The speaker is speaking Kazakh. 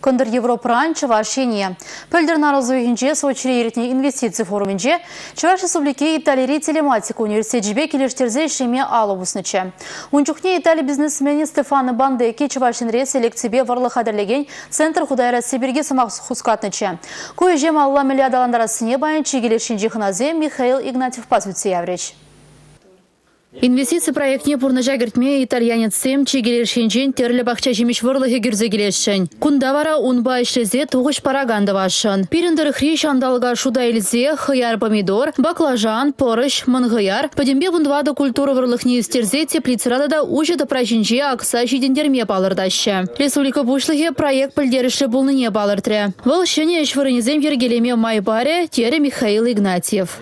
Кондыр Европран Чавашине. Пөлдір наразуйынже Сочи еретіне инвестиция форумынже Чаваш Республики Италири телематика университет жібе келештерзе ішеме алып ұсынычы. Унчухне Итали бизнесмени Стефаны Бандеки Чавашинре селекцибе варлы қадірлеген Центр Худайра Сибирге самақ хускатнычы. Кой жем алла миллиардаландарасыне байын чигелешін жихыназе Михаил Игнатьев явреч. Инвестиция проектне пурна жагертме итальянец сем чигелер шенжен терлі бақча жемеш вұрлығы гүрзе келешшін. Кунда вара унба ішлезе туғыш параганды вашын. Пиріндір хриш андалға шуда илзе хыяр помидор, баклажан, порыш, мангыяр. Падембе бұндвады культура вұрлықне істерзе теплицерада да ужеды прajinже акса жидендерме балырдашы. Республика бұшлығы проект пілдеріші бұлныне балыртыры. Выл шыне эшвырынезем ергелеме майбаре, тері Михаил Игнатьев.